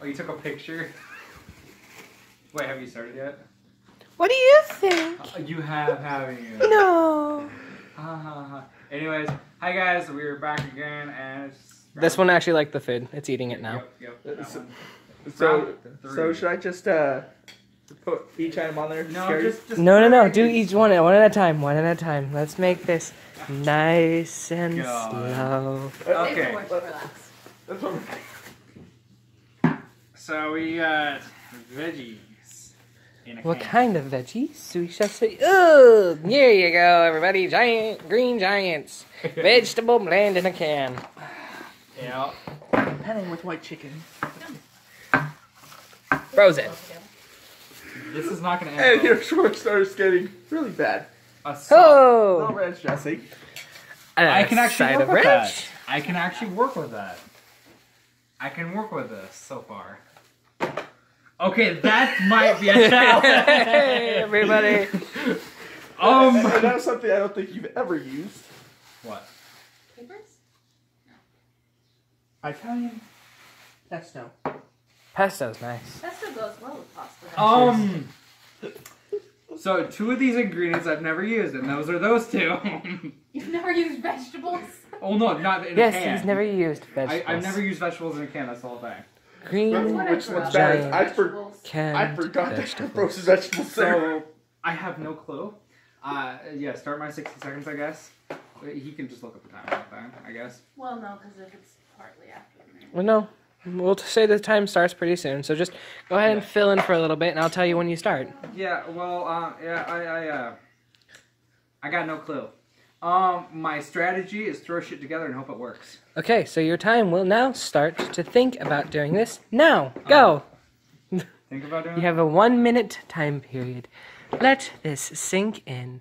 Oh, you took a picture? Wait, have you started yet? What do you think? Uh, you have, haven't you? No. Ha ha ha. Anyways, hi guys, we're back again, and it's This one actually liked the food. It's eating it now. Yep, yep. So- So, so should I just uh put each item on there? No, just, just No, no, no. Do each one at one at a time. One at a time. Let's make this nice and God. slow. Okay. Save the worst for last. That's what So we got veggies in a What can. kind of veggies? We shall say. Oh, here you go, everybody. Giant green giants. Vegetable blend in a can. Yeah. penning with white chicken. Frozen. This is not gonna end. And well. here's where it starts getting really bad. A salt. No Oh. ranch dressing. I can actually work with ranch. that. I can actually work with that. I can work with this so far. Okay, that might be a challenge. Hey, challenge. everybody. um. and that's something I don't think you've ever used. What? Papers? No. Italian pesto. Pesto's nice. Pesto goes well with pasta. Um. So two of these ingredients I've never used, and those are those two. You've never used vegetables? oh no, not in a can. Yes, can. he's never used vegetables. I've never used vegetables in a can. That's the whole thing. Green That's what I Which forgot. one's better? I, for, Vegetables. canned I forgot that vegetables. frozen vegetables. So I have no clue. Uh, yeah, start my sixty seconds, I guess. He can just look up the time on the I guess. Well, no, because if it's partly after the minute. Well, no. We'll say the time starts pretty soon, so just go ahead and fill in for a little bit, and I'll tell you when you start. Yeah, well, uh, yeah, I, I, uh, I got no clue. Um, my strategy is throw shit together and hope it works. Okay, so your time will now start to think about doing this. Now, go! Think about doing You have a one minute time period. Let this sink in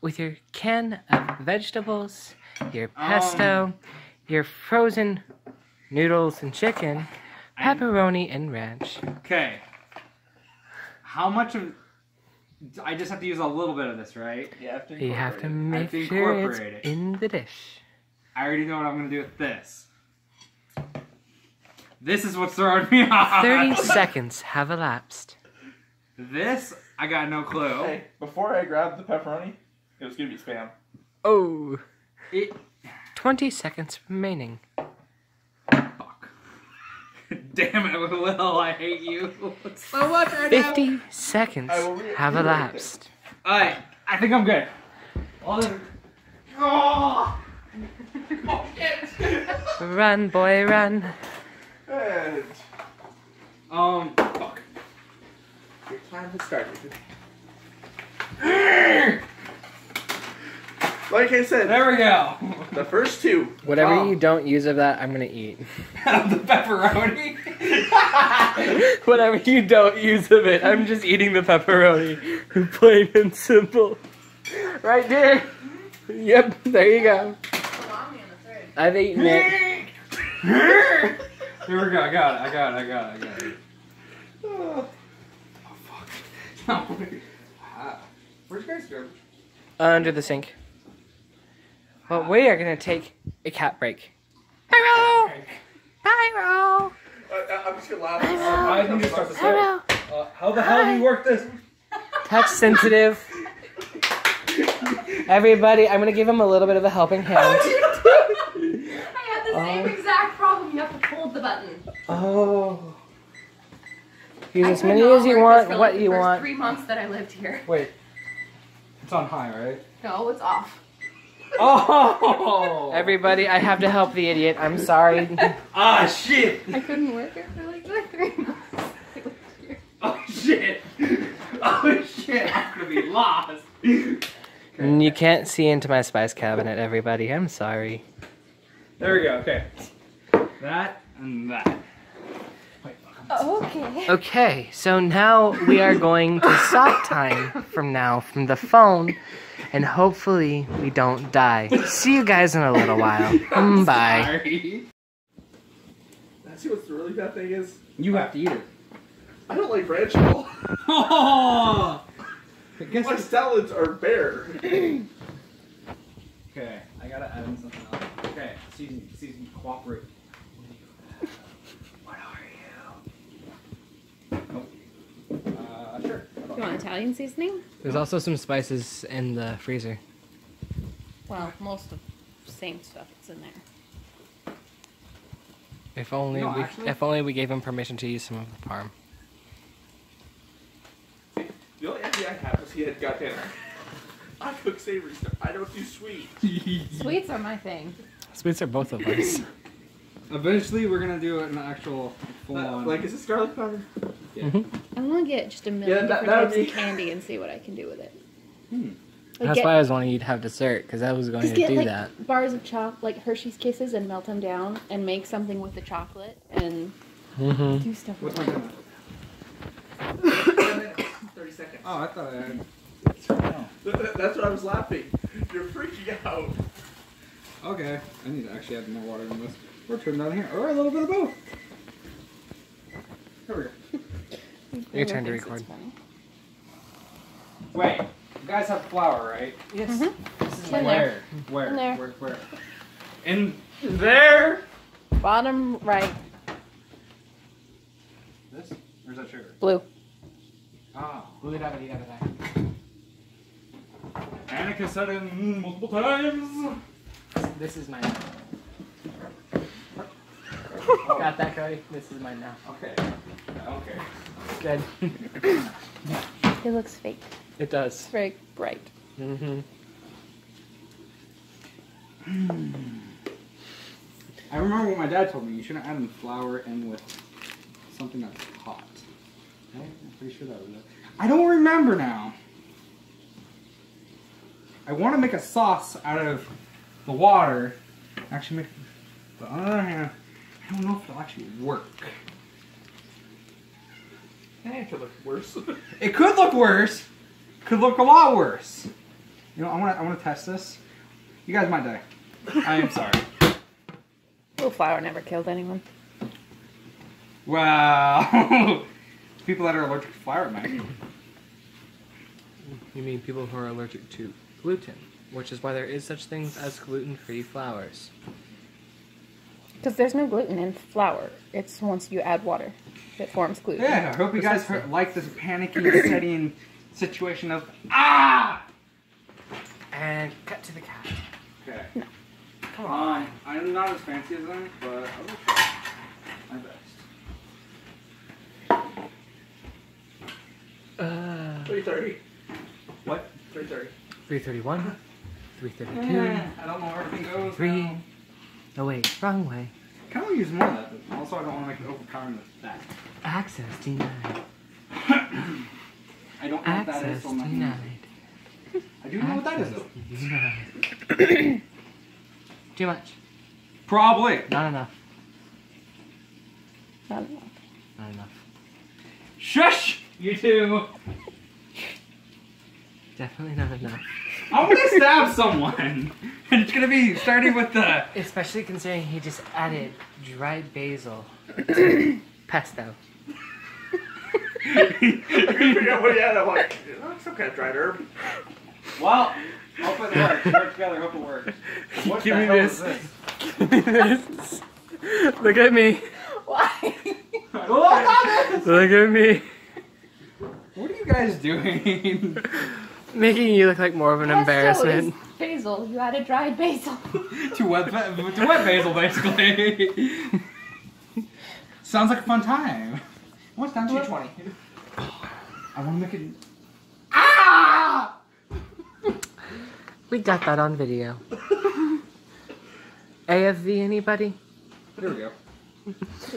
with your can of vegetables, your pesto, your frozen noodles and chicken, pepperoni and ranch. Okay. How much of? I just have to use a little bit of this, right? You have to You have to incorporate make to sure it's it. in the dish. I already know what I'm gonna do with this. This is what's throwing me off. 30 seconds have elapsed. This I got no clue. Hey, before I grabbed the pepperoni, it was gonna be spam. Oh. It 20 seconds remaining. Fuck. Damn it, Will! I hate you so much right now. 50 seconds I will re- have elapsed. Alright, I think I'm good. All the- Oh! Oh, shit! Run, boy, run. And um, fuck. your time has started. Like I said, There we go. The first two. Whatever Oh. you don't use of that, I'm gonna eat. the pepperoni. Whatever you don't use of it, I'm just eating the pepperoni. Plain and simple. Right there. Yep, there you go. On the. I've eaten it. Here we go. I got it. I got it. I got it. I got it. Oh, No. Ah. Where's your guys' garbage? Under the sink. Well, we are gonna take a cat break. Hi, Pyro! Pyro! I, I'm just gonna laugh. I need to start the Pyro! Uh, how the hell do you work this? Touch sensitive. Everybody, I'm gonna give him a little bit of a helping hand. I had the same Oh. exact problem. You have to hold the button. Oh. Use I as many as you want, this for, like, what the you first want. Three months that I lived here. Wait. It's on high, right? No, it's off. Oh! Everybody, I have to help the idiot. I'm sorry. ah, shit! I couldn't work it for like three months. I lived here. Oh, shit! Oh, shit! I'm gonna be lost. you can't see into my spice cabinet, everybody. I'm sorry. There we go. Okay. That and that. Okay. Okay, so now we are going to stop time from now from the phone, and hopefully we don't die. See you guys in a little while. Mm, Bye. Sorry. See what's the really bad thing is? You have to eat it. I don't like ranch at all. Oh! I guess My salads are bare. Okay, I gotta add in something else. Okay, season, season, cooperate. What are you? You want Italian seasoning? There's also some spices in the freezer. Well, most of the same stuff that's in there. If only No, we, actually- if only we gave him permission to use some of the parm. The only idea I had was he had goddamn. I cook savory stuff. I don't do sweet. Sweets are my thing. Sweets are both of us. Eventually, we're gonna do an actual full Uh, on. like, is it garlic powder? I want to get just a million Yeah, that- different that would types of be- candy and see what I can do with it. Hmm. Like That's get, why I was wanting you to have dessert because I was going just to get do like that. bars of chocolate, like Hershey's Kisses, and melt them down and make something with the chocolate and Mm-hmm. do stuff What's with it. time? Thirty seconds. Oh, I thought I had. Th- th- That's what I was laughing. You're freaking out. Okay, I need to actually add more water in this. We're turned down here, or a little bit of both. Here we go. Your Everyone turn to record. it's. Wait, you guys have flour, right? Yes. Mhm. This is In there. where? Where? In there. Where? Where? In there. Bottom right, This? Or is that sugar? blue. Ah. This Annika said it multiple times. This is mine. Got that, Cody? This is mine now. Okay. Okay. Good. It looks fake. It does. It's does. very bright. Mm-hmm. I remember what my dad told me. You shouldn't add in flour in with something that's hot. Right? I'm pretty sure that was it. I don't remember now. I want to make a sauce out of the water. Actually, make. But on the other hand, I don't know if it'll actually work. It could look worse. It could look worse. Could look a lot worse. You know, I want to. I want to test this. You guys might die. I am sorry. Blue flour never killed anyone. Wow. People that are allergic to flour, man. You mean people who are allergic to gluten, which is why there is such things as gluten-free flours. Because there's no gluten in flour. It's once you add water that forms gluten. Yeah, I hope you guys heard, like this panicky, setting situation of ah. And cut to the cat. Okay. Come on. I'm not as fancy as them, but I will try my best. Uh, 330. What? 330. 331, 332, I don't know where everything goes. three. now. No wait, wrong way. Kind of use more of that, also I don't want to make it overpowering with that. Access denied. I don't know what that is. Access So denied. I do know what that is though. denied. Too much. Probably. Not enough. Not enough. Not enough. Shush! You two. Definitely not enough. I'm gonna stab someone. And it's gonna be starting with the. Especially considering he just added dried basil to pesto. I couldn't figure out what he had. I'm like, oh, some kind of dried herb. Well, hope it works. Work together. Hope it works. What Give the me hell this. is this? Give me this. Look at me. Why? Look at me. What are you guys doing? Making you look like more of an embarrassment. Pesto is basil. You added dried basil. to wet, to wet basil, basically. Sounds like a fun time. What's time? 220. I want to make it. Ah! We got that on video. AFV anybody? There we go.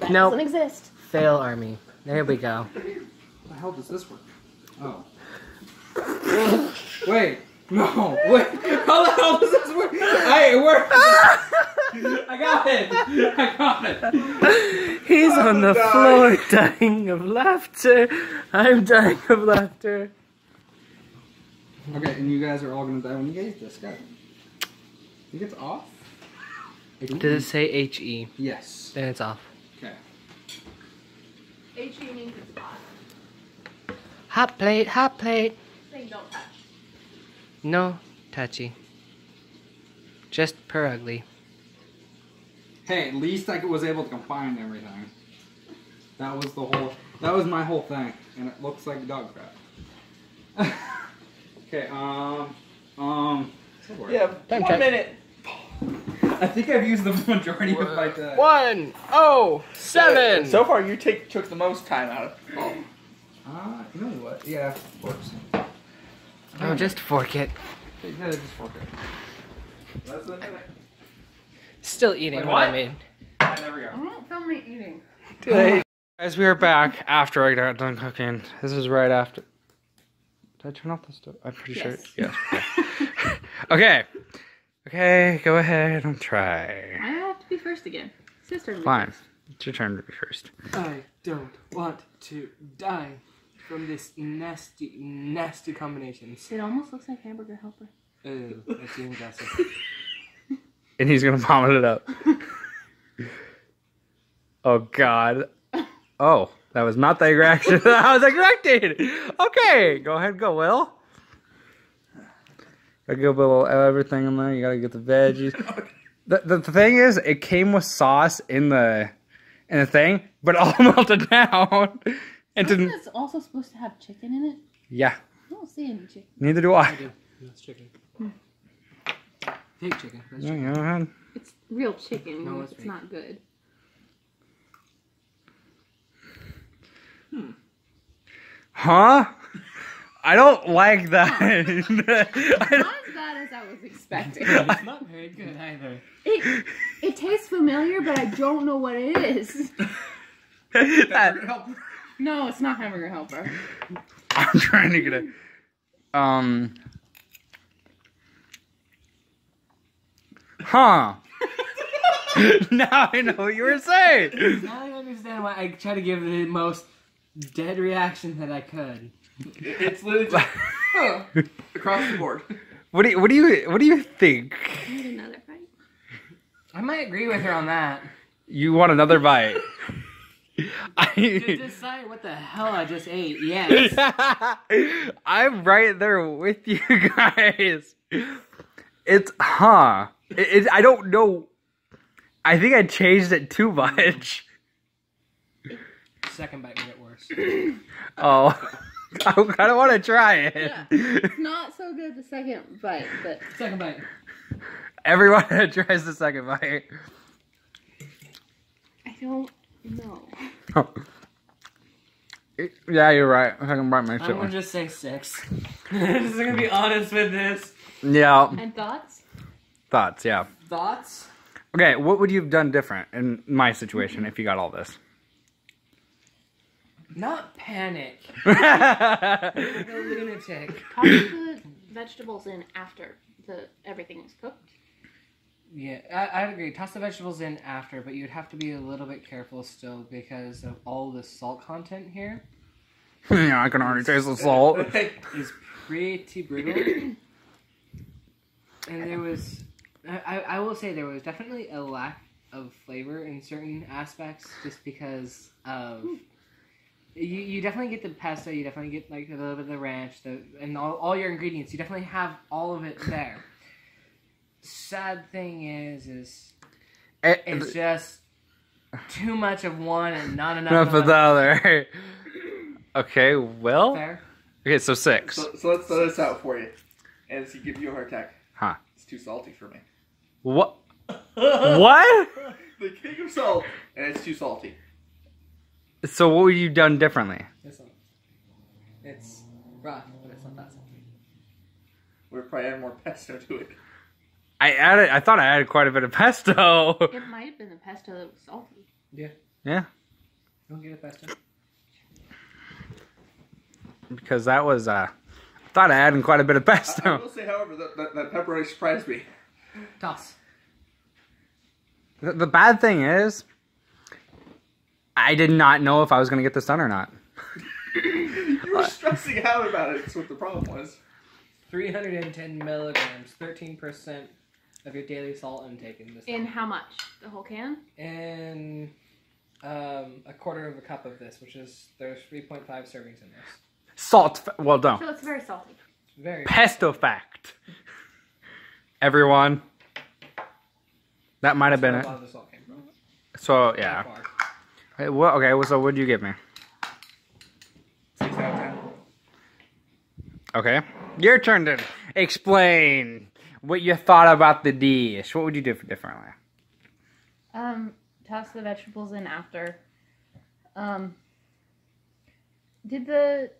That Nope. doesn't exist. Fail army. There we go. How the hell does this work? Oh. Wait. No. Wait. How the hell does this work? Hey, it works. I got it. I got it. He's oh on the dying. floor dying of laughter. I'm dying of laughter. Okay, and you guys are all gonna die when you get this guy. He gets off. Does it say HE? Yes. Then it's off. Okay. H E means it's hot. Hot plate, hot plate. Saying don't touch. No touchy. Just per ugly. Hey, at least I was able to combine everything. That was the whole. That was my whole thing, and it looks like dog crap. okay. Um. Um. Yeah, Time one check. minute. I think I've used the majority of my time. One, oh, seven. So far, you take took the most time out of. Oh. Ah, you know what? Yeah, of course. Oh, just fork it. You just fork it. Less than a minute. Still eating Wait, what I what? made. There we go. don't film me eating. Guys, we are back after I got done cooking. This is right after. Did I turn off the stove? I'm pretty sure. Yes. Yes. okay. Okay, go ahead and try. I have to be first again. Sister. Fine. It's your turn to be first. I don't want to die from this nasty, nasty combinations. It almost looks like hamburger helper. Ew, that's disgusting. And he's gonna vomit it up. oh God. Oh, that was not the reaction I was expecting. Okay, go ahead, go, Will. Gotta give a little everything in there. You gotta get the veggies. The, the, the thing is, it came with sauce in the in the thing, but it all melted down. And Isn't didn't. this also supposed to have chicken in it? Yeah, I don't see any chicken. neither do I. That's chicken. Hmm. Fake chicken. That's Yeah, chicken. go ahead. It's real chicken. No, No, it's it's fake. not good. Hmm. Huh? I don't like that. I Not as bad as I was expecting. It's not very good either. it, it tastes familiar, but I don't know what it is. that- No, it's not hamburger helper. I'm trying to get it. Um. Huh. now I know what you were saying. Now I understand why I try to give the most dead reaction that I could. It's literally just huh, across the board. What do you what do you what do you think? I Need another bite? I might agree with her on that. You want another bite? To I, decide what the hell I just ate, yes. I'm right there with you guys. It's huh. It, it, I don't know. I think I changed it too much. Second bite made it worse. Oh, I kind of want to try it. Yeah. Not so good the second bite, but Second bite. Everyone tries the second bite. I don't know. Oh. yeah, you're right. Second bite makes I'm it gonna one. just say six. I'm just gonna be honest with this. Yeah, And thoughts? thoughts. Yeah. Thoughts? Okay, what would you have done different in my situation if you got all this? Not panic. Like a lunatic. Toss the vegetables in after the everything is cooked. Yeah, I, I'd agree. Toss the vegetables in after, but you'd have to be a little bit careful still because of all the salt content here yeah, I can already taste the salt. is pretty brutal. and there was, I, I I will say there was definitely a lack of flavor in certain aspects just because of. You, you definitely get the pesto, you definitely get like a little bit of the ranch, the, and all, all your ingredients. You definitely have all of it there. Sad thing is, is It- it's just too much of one and not enough, enough of of the the other. okay, well. Fair. Okay, so six. So, so let's throw this out for you. And to give you a heart attack. Huh. It's too salty for me. What? what? The king of salt, and it's too salty. So what would you done differently? It's not. It's rough, but it's not that salty. We're probably adding more pesto to it. I added. I thought I added quite a bit of pesto. It might have been the pesto that was salty. yeah, Yeah. Don't get it pesto. because that was. uh I thought I added quite a bit of I, I will say, however, that, that, that pepperoni surprised me. Toss. The, the bad thing is, I did not know if I was gonna get this done or not. You were stressing out about it. That's what the problem was. 310 milligrams, 13% of your daily salt intake in this. In how much? The whole can? In um, a quarter of a cup of this, which is there's 3.5 servings in this. Salt. fa- Well done. So it's very salty. Very. Pesto fact. Everyone. That might have been it. where A lot of the salt came from. So yeah. Hey, what? Okay. well, So what did you give me? Six out of ten. Okay. Your turn to explain what you thought about the dish. What would you do for differently? Um, toss the vegetables in after. Um, did the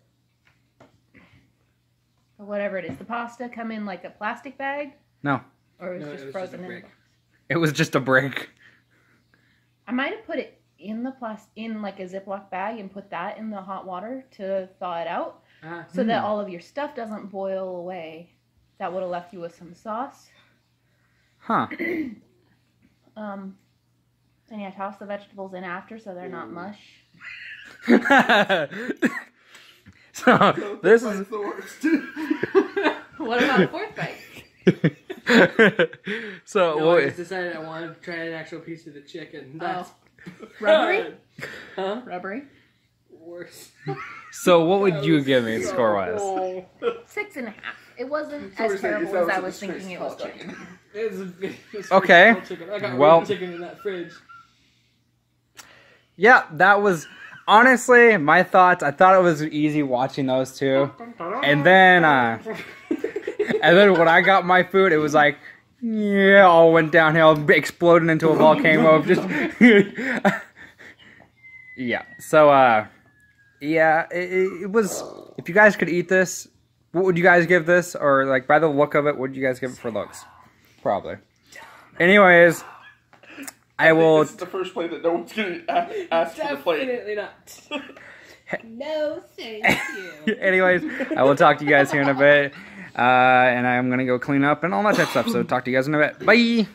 whatever it is, the pasta come in like a plastic bag? No. Or it was No, just it was just a frozen in? brick. It was just a break. I might have put it in the plas in like a Ziploc bag and put that in the hot water to thaw it out, Ah, so that all of your stuff doesn't boil away. That would have left you with some sauce. Huh. Um, and yeah, toss the vegetables in after so they're not mush. so this is the worst. What about a fourth bite? so No, I just decided I wanted to try an actual piece of the chicken. That's Rubbery? Huh? Rubbery? Worse. so what would you give me score wise? Six and a half. It wasn't So as terrible that as I was thinking it was going chicken. be. It's a, it's Okay. Chicken. I got Well- well, chicken in that fridge. Yeah, that was honestly my thoughts. I thought it was easy watching those two. And then uh and then when I got my food, it was like yeah, all went downhill, exploding into a volcano of just Yeah. So uh yeah, it, it- it was if you guys could eat this, what would you guys give this or like by the look of it, what would you guys give it for looks? Probably. Anyways, I will This is the first plate that no one's gonna a- ask for the plate. Definitely not. no, thank you. Anyways, I will talk to you guys here in a bit. Uh, and I'm going to go clean up and all that type stuff. So, talk to you guys in a bit. Bye.